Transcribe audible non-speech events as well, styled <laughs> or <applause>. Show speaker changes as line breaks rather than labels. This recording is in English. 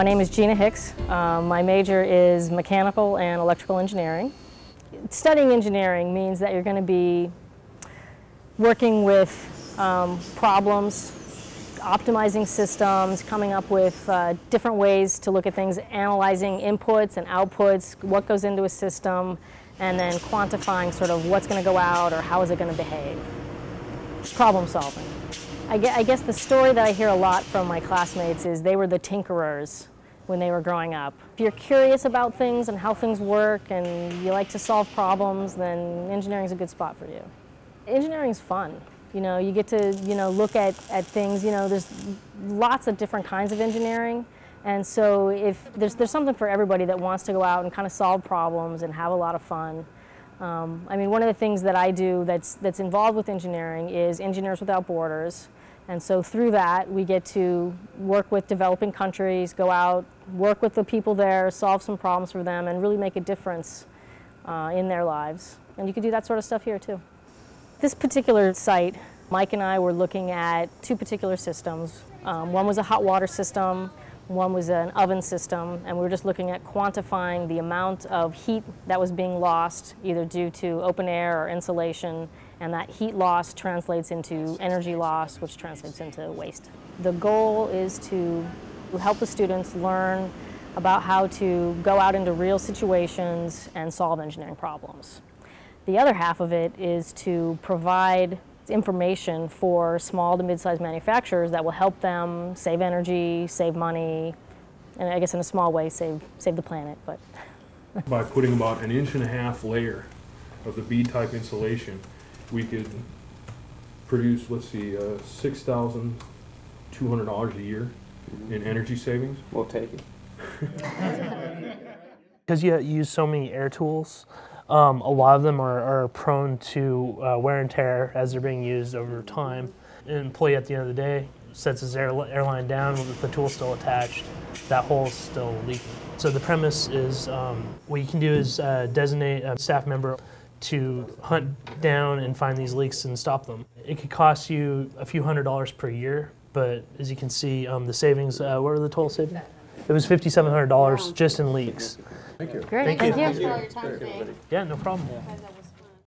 My name is Gina Hicks. Um, my major is mechanical and electrical engineering. Studying engineering means that you're going to be working with um, problems, optimizing systems, coming up with uh, different ways to look at things, analyzing inputs and outputs, what goes into a system, and then quantifying sort of what's going to go out or how is it going to behave. Problem solving. I guess the story that I hear a lot from my classmates is they were the tinkerers when they were growing up. If you're curious about things and how things work and you like to solve problems, then engineering is a good spot for you. Engineering is fun. You know, you get to, you know, look at, at things, you know, there's lots of different kinds of engineering. And so if there's, there's something for everybody that wants to go out and kind of solve problems and have a lot of fun. Um, I mean, one of the things that I do that's, that's involved with engineering is Engineers Without Borders. And so through that, we get to work with developing countries, go out, work with the people there, solve some problems for them, and really make a difference uh, in their lives. And you can do that sort of stuff here too. This particular site, Mike and I were looking at two particular systems. Um, one was a hot water system, one was an oven system, and we were just looking at quantifying the amount of heat that was being lost, either due to open air or insulation, and that heat loss translates into energy loss, which translates into waste. The goal is to help the students learn about how to go out into real situations and solve engineering problems. The other half of it is to provide information for small to mid-sized manufacturers that will help them save energy, save money, and I guess in a small way save, save the planet. But <laughs>
By putting about an inch and a half layer of the bead-type insulation, we could produce, let's see, uh, $6,200 a year in energy savings.
We'll take it. <laughs>
Because you use so many air tools, um, a lot of them are, are prone to uh, wear and tear as they're being used over time. An employee at the end of the day sets his air, airline down with the tool still attached, that hole's still leaking. So the premise is um, what you can do is uh, designate a staff member to hunt down and find these leaks and stop them. It could cost you a few hundred dollars per year, but as you can see, um, the savings, uh, what were the total savings? It was $5,700 just in leaks.
Thank you.
great,
Thank you.
thank you.
Thanks for all your time today.
Yeah, no problem.
Guys, I